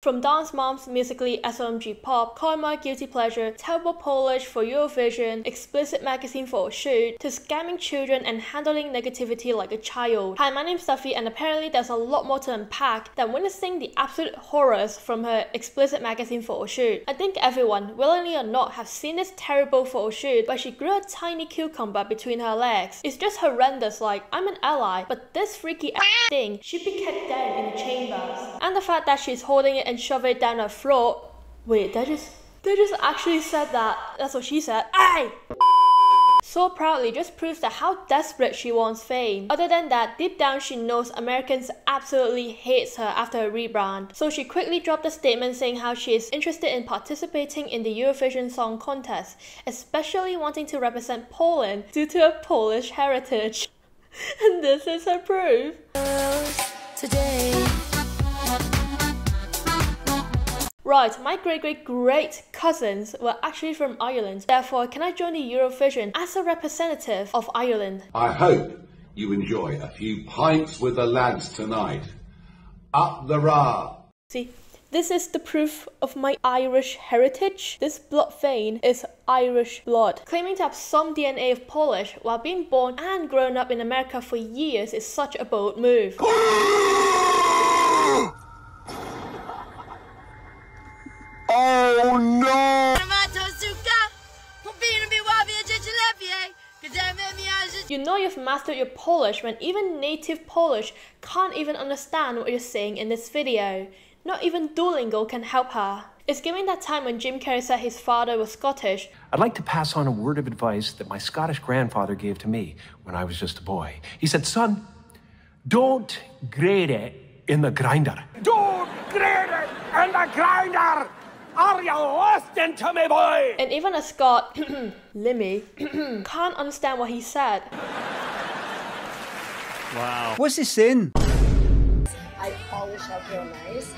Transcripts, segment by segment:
From Dance Moms, Musically, SOMG Pop, Karma, Guilty Pleasure, Terrible Polish for Eurovision, Explicit Magazine for a shoot, to scamming children and handling negativity like a child. Hi, my name's Duffy and apparently there's a lot more to unpack than witnessing the absolute horrors from her Explicit Magazine for a shoot. I think everyone, willingly or not, have seen this terrible photo shoot where she grew a tiny cucumber between her legs. It's just horrendous like, I'm an ally, but this freaky thing should be kept down in the chambers. And the fact that she's holding it and shove it down her throat. Wait, they just they just actually said that. That's what she said. Aye! So proudly just proves that how desperate she wants fame. Other than that, deep down she knows Americans absolutely hates her after her rebrand. So she quickly dropped a statement saying how she is interested in participating in the Eurovision Song Contest, especially wanting to represent Poland due to her Polish heritage. and this is her proof. Today. Right, my great great great cousins were actually from Ireland. Therefore, can I join the Eurovision as a representative of Ireland? I hope you enjoy a few pints with the lads tonight. Up the Ra! See, this is the proof of my Irish heritage. This blood vein is Irish blood. Claiming to have some DNA of Polish while being born and grown up in America for years is such a bold move. Oh no! You know you've mastered your Polish when even native Polish can't even understand what you're saying in this video. Not even Duolingo can help her. It's giving that time when Jim Carrey said his father was Scottish. I'd like to pass on a word of advice that my Scottish grandfather gave to me when I was just a boy. He said, Son, don't grate it in the grinder. Don't grate it in the grinder! Are you listening to me, boy? And even a Scot, Limmy, can't understand what he said. Wow. What's he saying? I polish up real nice,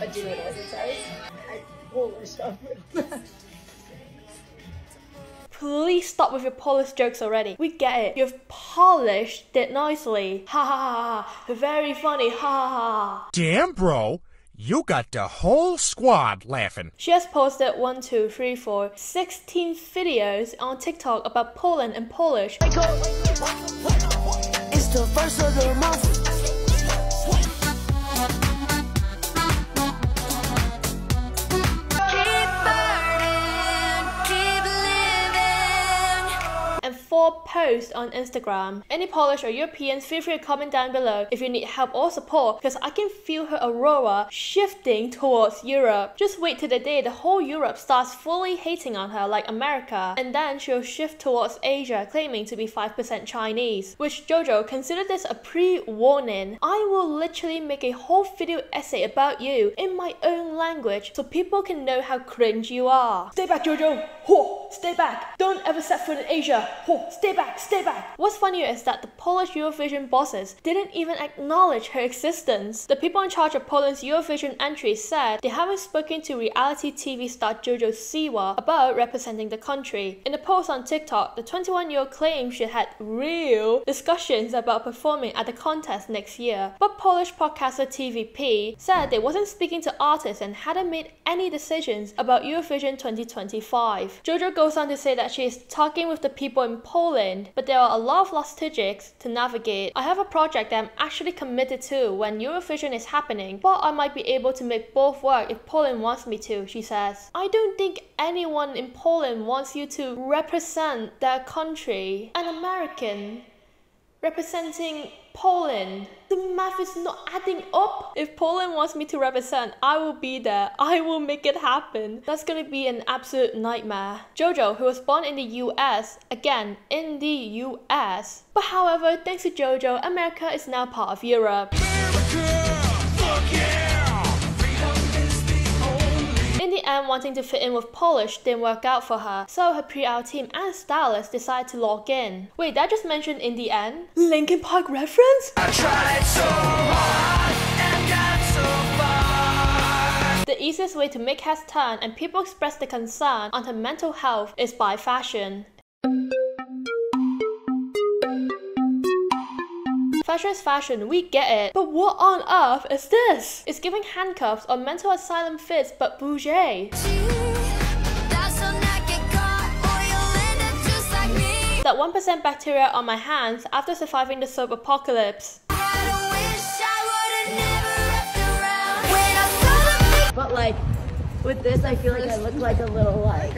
but do it as it says. I polish up real nice. Please stop with your Polish jokes already. We get it. You've polished it nicely. Ha ha ha ha. Very funny. Ha ha ha. Damn, bro. You got the whole squad laughing. She has posted 1, 2, 3, 4, 16 videos on TikTok about Poland and Polish. It's the first of the month. Four posts on Instagram. Any Polish or Europeans, feel free to comment down below if you need help or support because I can feel her aurora shifting towards Europe. Just wait till the day the whole Europe starts fully hating on her like America and then she'll shift towards Asia claiming to be 5% Chinese. Which Jojo, consider this a pre-warning. I will literally make a whole video essay about you in my own language so people can know how cringe you are. Stay back Jojo! Stay back! Don't ever set foot in Asia! Ho! stay back, stay back. What's funnier is that the Polish Eurovision bosses didn't even acknowledge her existence. The people in charge of Poland's Eurovision entry said they haven't spoken to reality TV star Jojo Siwa about representing the country. In a post on TikTok, the 21-year-old claimed she had real discussions about performing at the contest next year. But Polish podcaster TVP said they wasn't speaking to artists and hadn't made any decisions about Eurovision 2025. Jojo goes on to say that she is talking with the people in Poland Poland, but there are a lot of logistics to navigate. I have a project that I'm actually committed to when Eurovision is happening, but I might be able to make both work if Poland wants me to, she says. I don't think anyone in Poland wants you to represent their country. An American representing Poland. Math is not adding up. If Poland wants me to represent, I will be there. I will make it happen. That's gonna be an absolute nightmare. Jojo, who was born in the US, again, in the US. But however, thanks to Jojo, America is now part of Europe. And wanting to fit in with Polish didn't work out for her, so her PR team and stylist decided to log in. Wait, that just mentioned in the end? Linkin Park reference? The easiest way to make heads turn and people express their concern on her mental health is by fashion. Is fashion, we get it. But what on earth is this? It's giving handcuffs or mental asylum fits but bougie. That 1% bacteria on my hands after surviving the soap apocalypse. But like with this, I feel like I look like a little like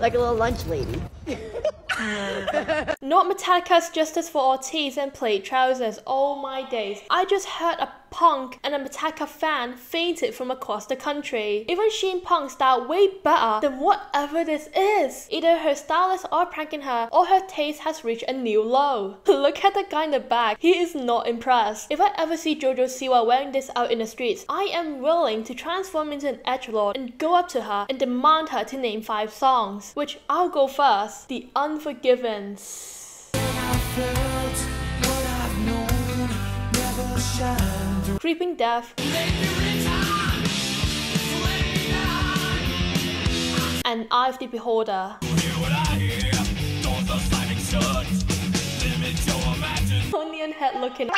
like a little lunch lady. Not Metallica's Justice for Ortiz and plaid trousers. Oh my days. I just heard a punk and a Metallica fan fainted from across the country. Even Shein Punk style way better than whatever this is. Either her stylist are pranking her or her taste has reached a new low. Look at the guy in the back. He is not impressed. If I ever see Jojo Siwa wearing this out in the streets, I am willing to transform into an edgelord and go up to her and demand her to name five songs. Which I'll go first. The Unforgivens. Creeping Death, and Eye of the Beholder. Onion head looking.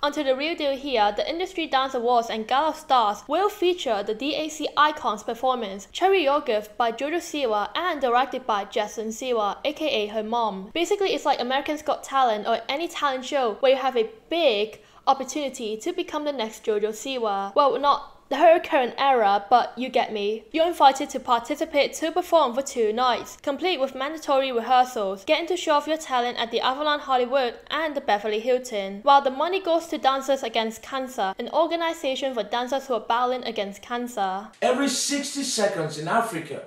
Onto the real deal here, the Industry Dance Awards and Gala Stars will feature the DAC Icons performance, Cherry Yogurt by Jojo Siwa and directed by Jason Siwa, aka her mom. Basically, it's like American's Got Talent or any talent show where you have a big opportunity to become the next Jojo Siwa. Well, not her current era, but you get me. You're invited to participate to perform for two nights, complete with mandatory rehearsals, getting to show off your talent at the Avalon Hollywood and the Beverly Hilton. While the money goes to Dancers Against Cancer, an organization for dancers who are battling against cancer. Every 60 seconds in Africa,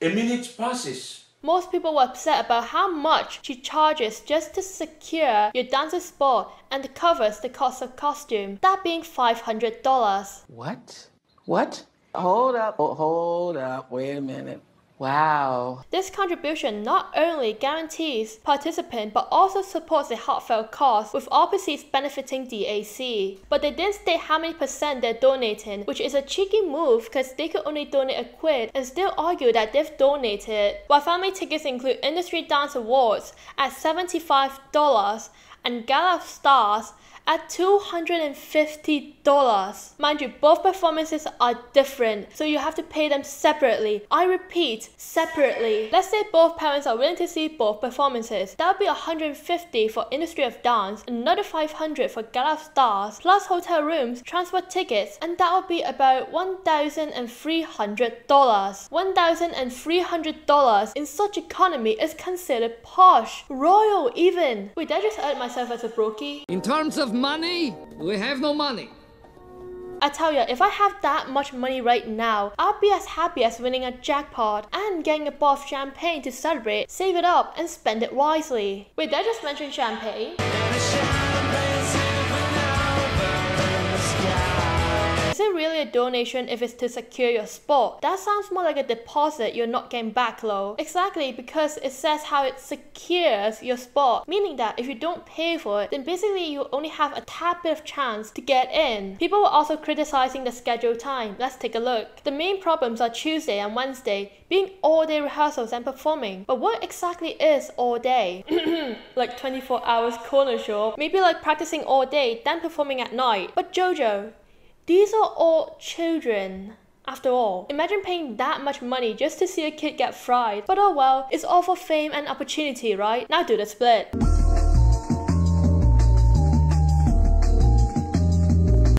a minute passes. Most people were upset about how much she charges just to secure your dancer's spot and covers the cost of costume, that being $500. What? What? Hold up, oh, hold up, wait a minute. Wow. This contribution not only guarantees participant but also supports a heartfelt cause with all proceeds benefiting DAC. But they didn't state how many percent they're donating, which is a cheeky move because they could only donate a quid and still argue that they've donated. While family tickets include Industry Dance Awards at $75 and Gala Stars at $250. Mind you, both performances are different, so you have to pay them separately. I repeat, separately. Let's say both parents are willing to see both performances. That would be 150 for Industry of Dance, another 500 for Gala Stars, plus hotel rooms, transport tickets, and that would be about $1,300. $1,300 in such economy is considered posh, royal even. Wait, did I just add myself as a brokey? In terms of money, we have no money. I tell ya, if I have that much money right now, I'll be as happy as winning a jackpot and getting a bottle of champagne to celebrate, save it up, and spend it wisely. Wait, did I just mention champagne? Really a donation if it's to secure your spot? That sounds more like a deposit you're not getting back though. Exactly, because it says how it secures your spot, meaning that if you don't pay for it, then basically you only have a tad bit of chance to get in. People were also criticizing the scheduled time. Let's take a look. The main problems are Tuesday and Wednesday, being all day rehearsals and performing. But what exactly is all day? like 24 hours corner show? Maybe like practicing all day, then performing at night. But Jojo, these are all children. After all, imagine paying that much money just to see a kid get fried. But oh well, it's all for fame and opportunity, right? Now do the split.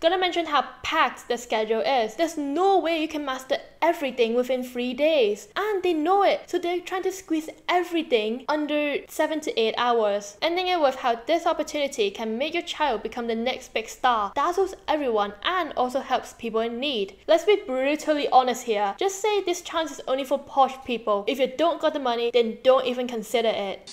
Gonna mention how packed the schedule is. There's no way you can master everything within three days. And they know it, so they're trying to squeeze everything under seven to eight hours. Ending it with how this opportunity can make your child become the next big star, dazzles everyone, and also helps people in need. Let's be brutally honest here. Just say this chance is only for posh people. If you don't got the money, then don't even consider it.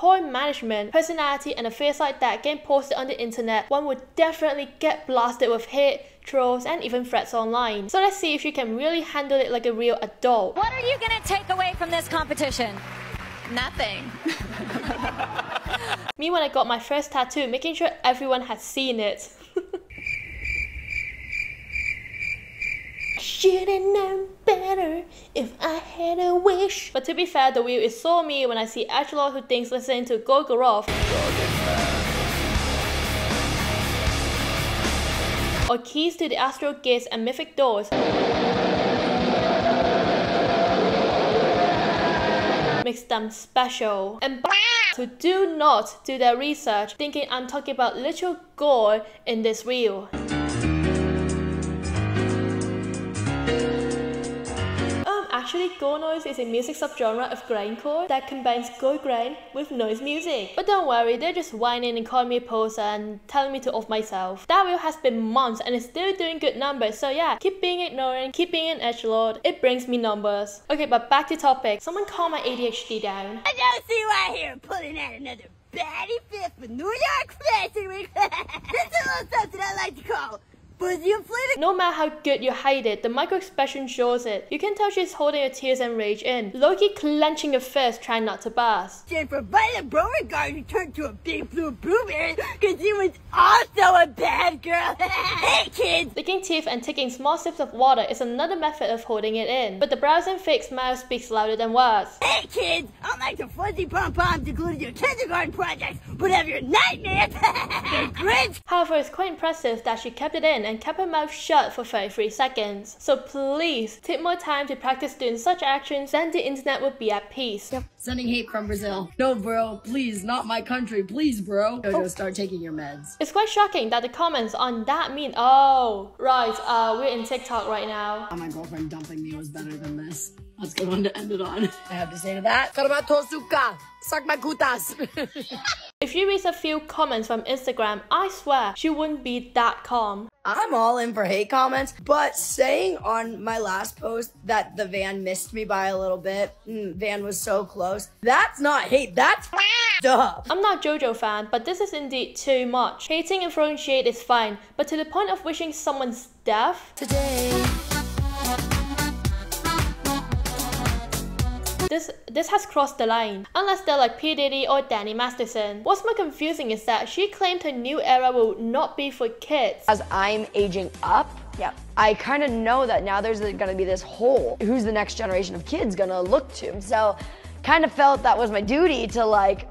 Poor management, personality, and a face like that getting posted on the internet, one would definitely get blasted with hate, trolls, and even threats online. So let's see if you can really handle it like a real adult. What are you gonna take away from this competition? Nothing. Me when I got my first tattoo, making sure everyone had seen it. Should've known better if I had a wish. But to be fair, the wheel is so me when I see Edgelord who thinks listening to Gorgoroth or keys to the astral gates and mythic doors makes them special. And who do not do their research thinking I'm talking about literal gore in this reel. Actually, gore noise is a music subgenre of grindcore that combines goregrind with noise music. But don't worry, they're just whining and calling me a poser and telling me to off myself. That reel has been months and is still doing good numbers, so yeah, keep being ignorant, keep being an edgelord. It brings me numbers. Okay, but back to topic. Someone calm my ADHD down. I don't see why here pulling out another baddie fifth with New York Fashion Week. this is a little something I like to call Fuzzy inflated. No matter how good you hide it, the micro expression shows it. You can tell she's holding her tears and rage in. Loki clenching her fist, trying not to burst. Jennifer Violet Beauregarde turned to a big blue blueberry because she was also a bad girl. hey kids! Licking teeth and taking small sips of water is another method of holding it in. But the browsing fake smile speaks louder than words. Hey kids! I like the fuzzy pom poms included in your kindergarten projects, but have your nightmares! However, it's quite impressive that she kept it in and kept her mouth shut for 33 seconds. So please, take more time to practice doing such actions, then the internet will be at peace. Yep. Sending hate from Brazil. No, bro, please, not my country, please, bro. Jojo, start taking your meds. It's quite shocking that the comments on that mean, oh, right, uh, we're in TikTok right now. Oh, my girlfriend dumping me was better than this. That's a good one to end it on. I have to say to that, Karmatosuka, suck my kutas. if you read a few comments from Instagram, I swear she wouldn't be that calm. I'm all in for hate comments, but saying on my last post that the van missed me by a little bit, mm, van was so close, that's not hate, that's up. I'm not JoJo fan, but this is indeed too much. Hating and throwing shade is fine, but to the point of wishing someone's death? Today. This, this has crossed the line, unless they're like P. Diddy or Danny Masterson. What's more confusing is that she claimed her new era will not be for kids. As I'm aging up, Yep. I kind of know that now there's going to be this hole. Who's the next generation of kids going to look to? So, kind of felt that was my duty to like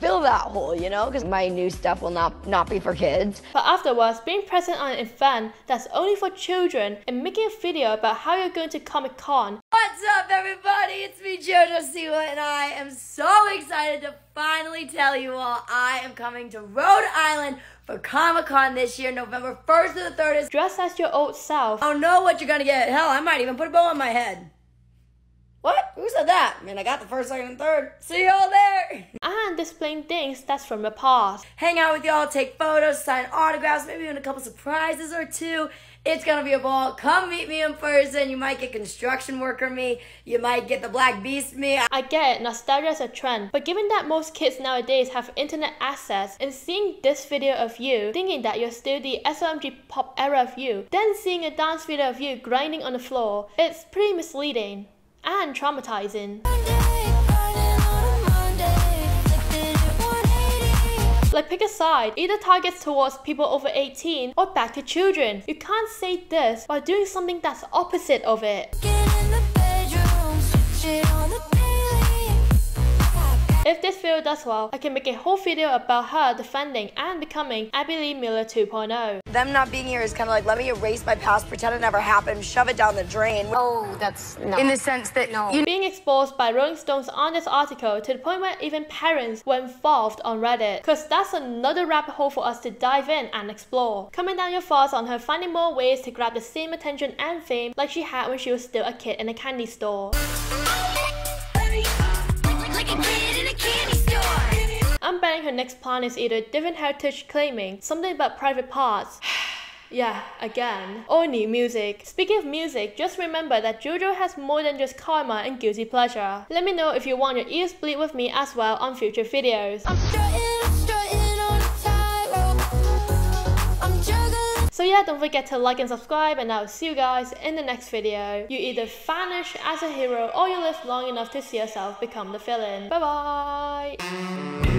fill that hole, you know, because my new stuff will not not be for kids. But afterwards, being present on an event that's only for children and making a video about how you're going to Comic Con. What's up, everybody? It's me, JoJo Siwa, and I am so excited to finally tell you all I am coming to Rhode Island for Comic Con this year, November 1st to the 3rd. Dress as your old self. I don't know what you're gonna get. Hell, I might even put a bow on my head. What? Who said that? I mean, I got the first, second, and third. See y'all there. And displaying things that's from the past. Hang out with y'all, take photos, sign autographs, maybe even a couple surprises or two. It's gonna be a ball. Come meet me in person. You might get construction worker me. You might get the Black Beast me. I get it, nostalgia is a trend. But given that most kids nowadays have internet access, and seeing this video of you, thinking that you're still the SOMG pop era of you, then seeing a dance video of you grinding on the floor, it's pretty misleading and traumatizing. Like pick a side, either targets towards people over 18 or back to children. You can't say this by doing something that's opposite of it. If this video does well, I can make a whole video about her defending and becoming Abby Lee Miller 2.0. Them not being here is kind of like, let me erase my past, pretend it never happened, shove it down the drain. Oh, that's no. In the sense that no. you being exposed by Rolling Stones on this article to the point where even parents were involved on Reddit. Cause that's another rabbit hole for us to dive in and explore. Comment down your thoughts on her finding more ways to grab the same attention and fame like she had when she was still a kid in a candy store. I'm betting her next plan is either different heritage claiming, something about private parts. Yeah, again. Or new music. Speaking of music, just remember that JoJo has more than just karma and guilty pleasure. Let me know if you want your ears bleed with me as well on future videos. So yeah, don't forget to like and subscribe and I'll see you guys in the next video. You either vanish as a hero or you live long enough to see yourself become the villain. Bye bye!